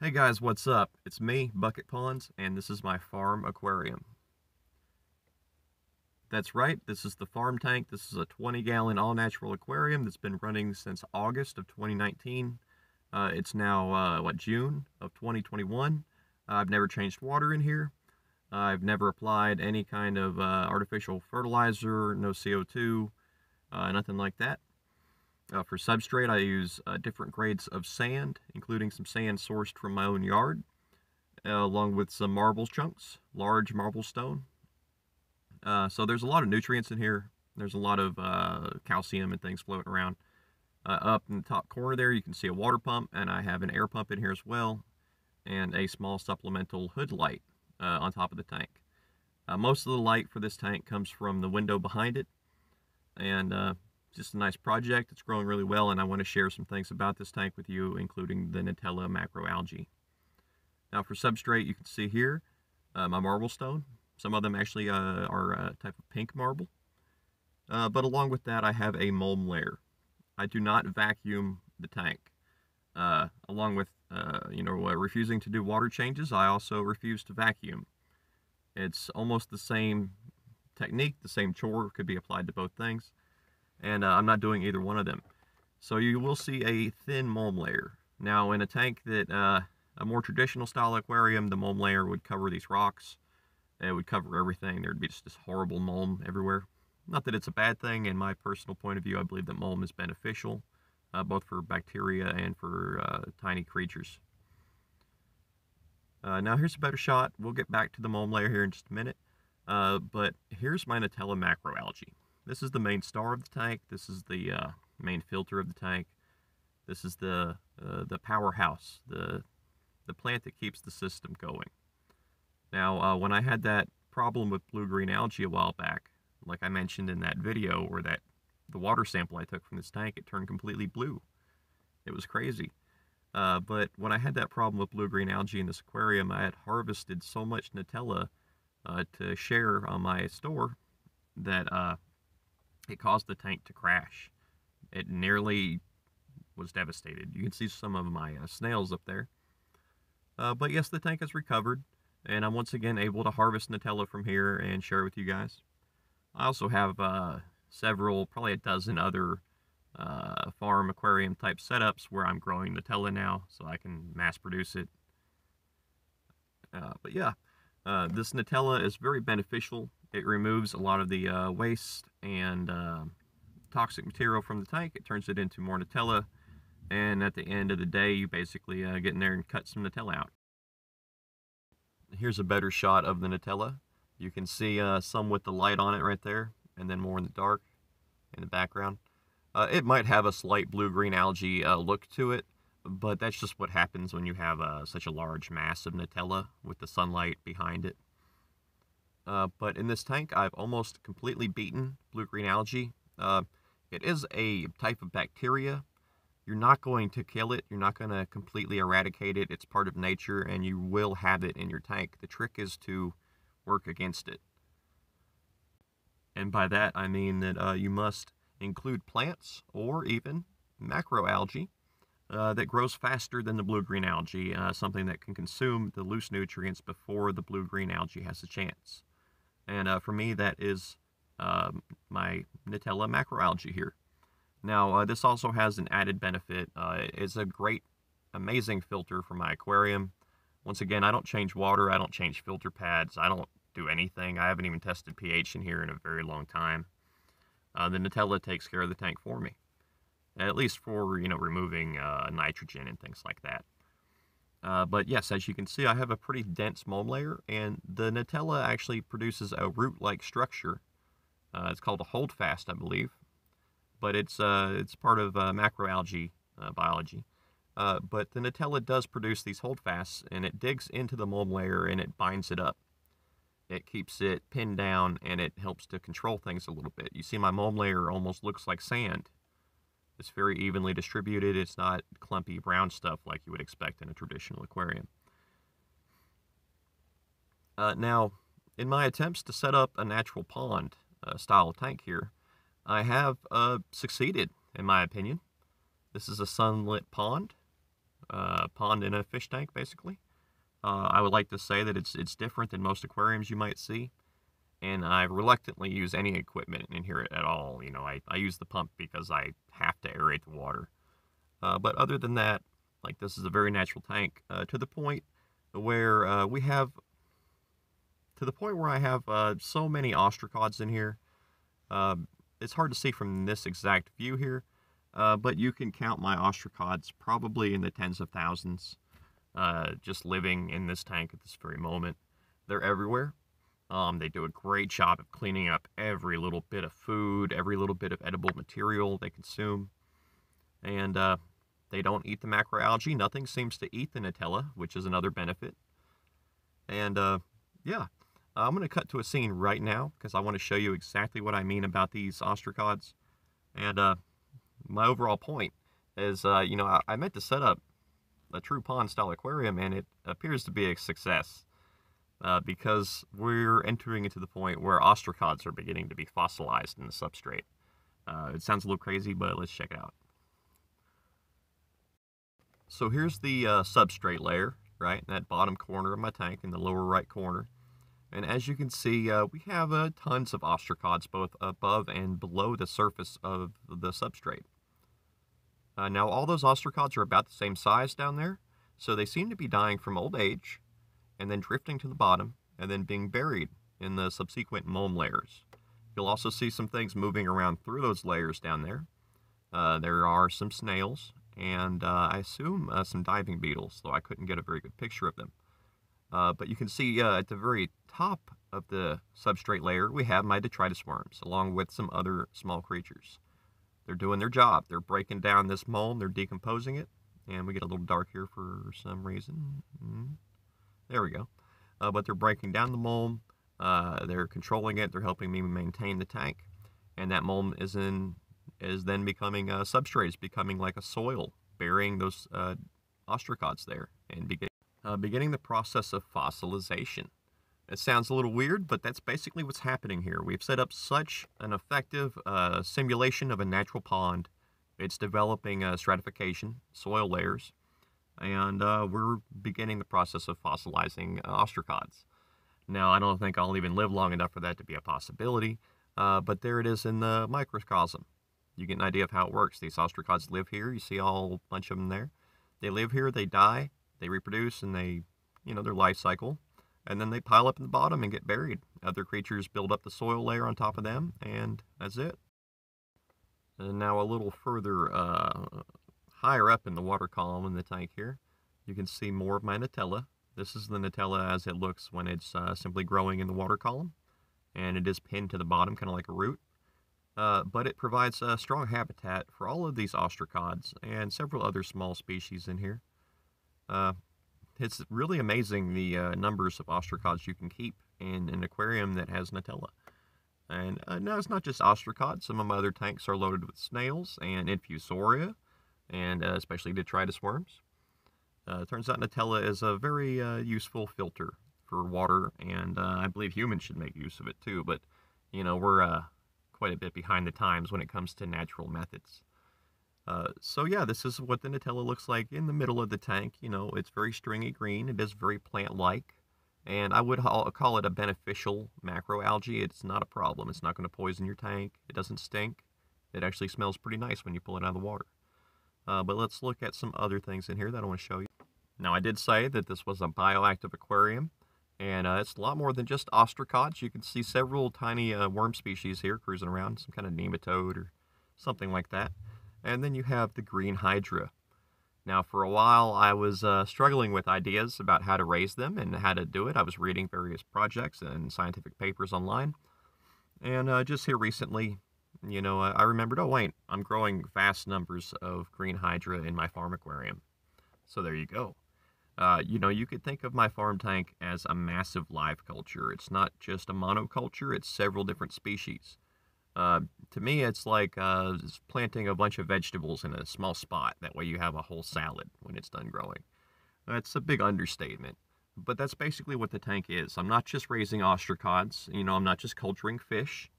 Hey guys, what's up? It's me, Bucket Ponds, and this is my farm aquarium. That's right, this is the farm tank. This is a 20 gallon all natural aquarium that's been running since August of 2019. Uh, it's now, uh, what, June of 2021. Uh, I've never changed water in here. I've never applied any kind of uh, artificial fertilizer, no CO2, uh, nothing like that. Uh, for substrate, I use uh, different grades of sand, including some sand sourced from my own yard, uh, along with some marble chunks, large marble stone. Uh, so there's a lot of nutrients in here. There's a lot of uh, calcium and things floating around. Uh, up in the top corner there, you can see a water pump, and I have an air pump in here as well, and a small supplemental hood light on top of the tank. most of the light for this tank comes from the window behind it, and just a nice project. It's growing really well, and I want to share some things about this tank with you, including the Nitella macroalgae. Now for substrate, you can see here uh, my marble stone. Some of them actually uh, are a type of pink marble. Uh, but along with that, I have a mulm layer. I do not vacuum the tank. Uh, along with, uh, you know, refusing to do water changes, I also refuse to vacuum. It's almost the same technique, the same chore could be applied to both things and uh, I'm not doing either one of them. So you will see a thin mulm layer. Now in a tank that, uh, a more traditional style aquarium, the mulm layer would cover these rocks. It would cover everything. There'd be just this horrible mulm everywhere. Not that it's a bad thing. In my personal point of view, I believe that mulm is beneficial, uh, both for bacteria and for uh, tiny creatures. Uh, now here's a better shot. We'll get back to the mulm layer here in just a minute. Uh, but here's my Nitella macroalgae. This is the main star of the tank. This is the uh, main filter of the tank. This is the uh, the powerhouse, the the plant that keeps the system going. Now, uh, when I had that problem with blue-green algae a while back, like I mentioned in that video, where that the water sample I took from this tank, it turned completely blue. It was crazy. Uh, but when I had that problem with blue-green algae in this aquarium, I had harvested so much Nitella uh, to share on my store that uh, it caused the tank to crash. It nearly was devastated. You can see some of my uh, snails up there. Uh, but yes, the tank has recovered, and I'm once again able to harvest Nitella from here and share it with you guys. I also have uh, several, probably a dozen other uh, farm aquarium type setups where I'm growing Nitella now, so I can mass produce it. Uh, but yeah, uh, this Nitella is very beneficial it removes a lot of the uh, waste and uh, toxic material from the tank. It turns it into more Nitella. And at the end of the day, you basically uh, get in there and cut some Nitella out. Here's a better shot of the Nitella. You can see uh, some with the light on it right there, and then more in the dark in the background. Uh, it might have a slight blue-green algae uh, look to it, but that's just what happens when you have such a large mass of Nitella with the sunlight behind it. Uh, but in this tank, I've almost completely beaten blue-green algae. Uh, it is a type of bacteria. You're not going to kill it. You're not going to completely eradicate it. It's part of nature, and you will have it in your tank. The trick is to work against it. And by that, I mean that uh, you must include plants or even macroalgae uh, that grows faster than the blue-green algae, uh, something that can consume the loose nutrients before the blue-green algae has a chance. And uh, for me, that is uh, my Nitella macroalgae here. Now, uh, this also has an added benefit. Uh, it's a great, amazing filter for my aquarium. Once again, I don't change water. I don't change filter pads. I don't do anything. I haven't even tested pH in here in a very long time. Uh, the Nitella takes care of the tank for me, at least for, you know, removing uh, nitrogen and things like that. Uh, but yes, as you can see, I have a pretty dense mulm layer, and the Nitella actually produces a root-like structure. Uh, it's called a holdfast, I believe, but it's uh, it's part of uh, macroalgae uh, biology. But the Nitella does produce these holdfasts, and it digs into the mulm layer and it binds it up. It keeps it pinned down, and it helps to control things a little bit. You see my mulm layer almost looks like sand it's very evenly distributed. It's not clumpy brown stuff like you would expect in a traditional aquarium. Uh, now, in my attempts to set up a natural pond uh, style tank here, I have uh, succeeded, in my opinion. This is a sunlit pond. uh, pond in a fish tank, basically. Uh, I would like to say that it's it's different than most aquariums you might see, and I reluctantly use any equipment in here at all. You know, I, I use the pump because I have to aerate the water. Uh, but other than that, like this is a very natural tank uh, to the point where uh, we have to the point where I have uh, so many ostracods in here. Um, it's hard to see from this exact view here, uh, but you can count my ostracods probably in the tens of thousands uh, just living in this tank at this very moment. They're everywhere. Um, they do a great job of cleaning up every little bit of food, every little bit of edible material they consume. And uh, they don't eat the macroalgae. Nothing seems to eat the Nitella, which is another benefit. And uh, yeah, I'm going to cut to a scene right now because I want to show you exactly what I mean about these ostracods. And uh, my overall point is, uh, you know, I, I, meant to set up a true pond style aquarium and it appears to be a success uh, because we're entering into the point where ostracods are beginning to be fossilized in the substrate. Uh, it sounds a little crazy, but let's check it out. So here's the uh, substrate layer, right, in that bottom corner of my tank in the lower right corner. And as you can see, uh, we have uh, tons of ostracods both above and below the surface of the substrate. Uh, now, all those ostracods are about the same size down there, so they seem to be dying from old age, and then drifting to the bottom, and then being buried in the subsequent mulm layers. You'll also see some things moving around through those layers down there. Uh, there are some snails, and uh, I assume uh, some diving beetles, though I couldn't get a very good picture of them. Uh, but you can see uh, at the very top of the substrate layer, we have my detritus worms, along with some other small creatures. They're doing their job. They're breaking down this mulm, they're decomposing it, and we get a little dark here for some reason. Mm-hmm. There we go. Uh, but they're breaking down the mulm, uh, they're controlling it, they're helping me maintain the tank, and that mulm is in is then becoming a substrate. It's becoming like a soil, burying those uh, ostracods there and begin, uh, beginning the process of fossilization. It sounds a little weird, but that's basically what's happening here. We've set up such an effective uh, simulation of a natural pond. It's developing uh, stratification, soil layers, and uh, we're beginning the process of fossilizing uh, ostracods. Now, I don't think I'll even live long enough for that to be a possibility, uh, but there it is in the microcosm. You get an idea of how it works. These ostracods live here. You see all bunch of them there. They live here, they die, they reproduce, and they, you know, their life cycle and then they pile up in the bottom and get buried. Other creatures build up the soil layer on top of them, and that's it. And now a little further uh, higher up in the water column in the tank here, you can see more of my Nitella. This is the Nitella as it looks when it's uh, simply growing in the water column, and it is pinned to the bottom, kind of like a root. Uh, but it provides a strong habitat for all of these ostracods and several other small species in here. Uh, it's really amazing the uh, numbers of ostracods you can keep in an aquarium that has Nitella. And uh, now it's not just ostracods. Some of my other tanks are loaded with snails and infusoria, and uh, especially detritus worms. Uh, turns out Nitella is a very uh, useful filter for water, and uh, I believe humans should make use of it too. But, you know, we're quite a bit behind the times when it comes to natural methods. Uh, so yeah, this is what the Nitella looks like in the middle of the tank. You know, it's very stringy green. It is very plant-like. And I would call it a beneficial macroalgae. It's not a problem. It's not going to poison your tank. It doesn't stink. It actually smells pretty nice when you pull it out of the water. Uh, but let's look at some other things in here that I want to show you. Now, I did say that this was a bioactive aquarium. And uh, it's a lot more than just ostracods. You can see several tiny uh, worm species here cruising around. Some kind of nematode or something like that. And then you have the green hydra. Now, for a while, I was uh, struggling with ideas about how to raise them and how to do it. I was reading various projects and scientific papers online. And uh, just here recently, you know, I remembered, oh, wait, I'm growing vast numbers of green hydra in my farm aquarium. So there you go. Uh, you know, you could think of my farm tank as a massive live culture. It's not just a monoculture, it's several different species. Uh, to me, it's like uh, planting a bunch of vegetables in a small spot. That way you have a whole salad when it's done growing. That's a big understatement. But that's basically what the tank is. I'm not just raising ostracods. You know, I'm not just culturing fish,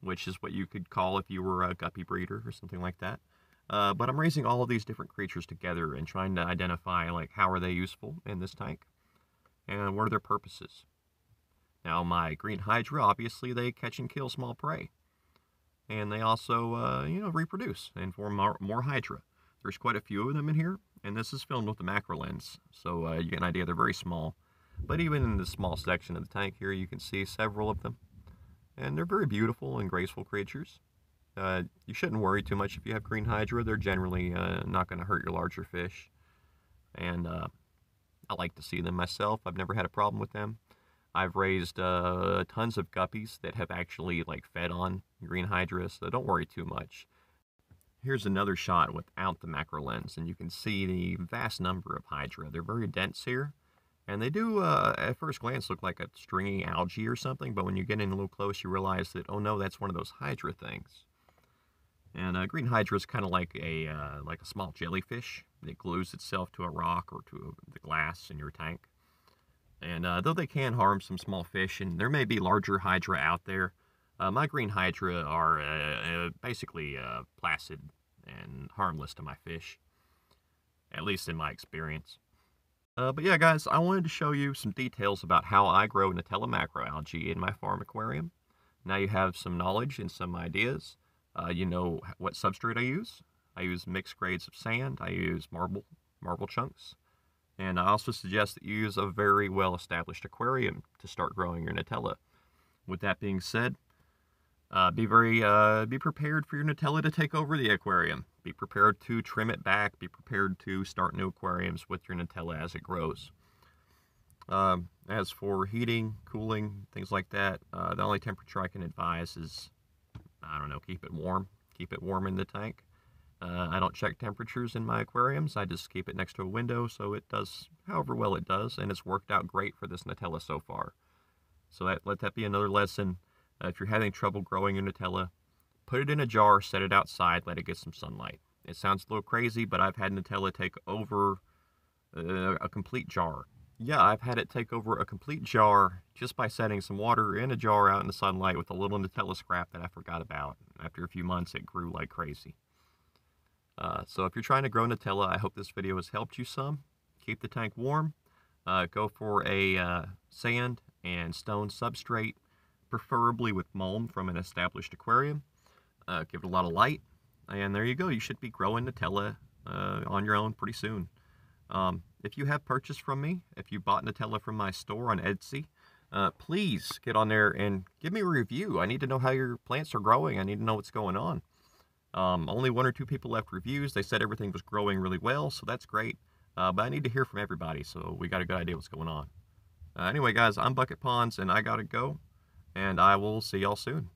which is what you could call if you were a guppy breeder or something like that. Uh, but I'm raising all of these different creatures together and trying to identify like how are they useful in this tank and what are their purposes. Now my green hydra, obviously they catch and kill small prey. And they also, uh, you know, reproduce and form more, more hydra. There's quite a few of them in here, and this is filmed with the macro lens, so uh, you get an idea they're very small. But even in this small section of the tank here, you can see several of them. And they're very beautiful and graceful creatures. Uh, you shouldn't worry too much if you have green hydra. They're generally uh, not going to hurt your larger fish. And uh, I like to see them myself. I've never had a problem with them. I've raised uh, tons of guppies that have actually like fed on green hydra, so don't worry too much. Here's another shot without the macro lens, and you can see the vast number of hydra. They're very dense here, and they do, uh, at first glance, look like a stringy algae or something, but when you get in a little close, you realize that, oh no, that's one of those hydra things. And uh, green hydra is kind of like a uh, like a small jellyfish that glues itself to a rock or to the glass in your tank. And uh, though they can harm some small fish, and there may be larger hydra out there, uh, my green hydra are uh, basically placid and harmless to my fish, at least in my experience. But yeah, guys, I wanted to show you some details about how I grow Nitella macroalgae in my farm aquarium. Now you have some knowledge and some ideas. Uh, you know what substrate I use. I use mixed grades of sand. I use marble, marble chunks. And I also suggest that you use a very well-established aquarium to start growing your Nitella. With that being said, uh, be very, uh, be prepared for your Nitella to take over the aquarium. Be prepared to trim it back. Be prepared to start new aquariums with your Nitella as it grows. Um, as for heating, cooling, things like that, uh, the only temperature I can advise is I don't know, keep it warm. Keep it warm in the tank. Uh, I don't check temperatures in my aquariums. I just keep it next to a window so it does however well it does, and it's worked out great for this Nitella so far. So that, let that be another lesson. Uh, if you're having trouble growing your Nitella, put it in a jar, set it outside, let it get some sunlight. It sounds a little crazy, but I've had Nitella take over uh, a complete jar yeah, I've had it take over a complete jar just by setting some water in a jar out in the sunlight with a little Nitella scrap that I forgot about. After a few months, it grew like crazy. Uh, so if you're trying to grow Nitella, I hope this video has helped you some. Keep the tank warm. Uh, go for a uh, sand and stone substrate, preferably with mulm from an established aquarium. Uh, give it a lot of light. And there you go. You should be growing Nitella uh, on your own pretty soon. Um, if you have purchased from me, if you bought Nitella from my store on Etsy, uh, please get on there and give me a review. I need to know how your plants are growing. I need to know what's going on. Um, only one or two people left reviews. They said everything was growing really well, so that's great. Uh, but I need to hear from everybody, so we got a good idea what's going on. Uh, anyway, guys, I'm Bucket Ponds, and I got to go, and I will see y'all soon.